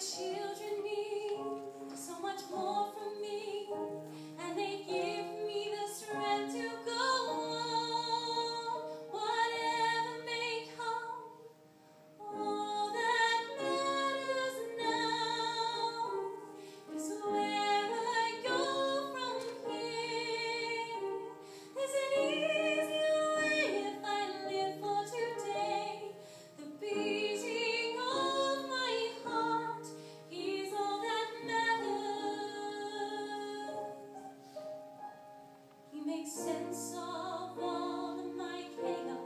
children sense of all my chaos.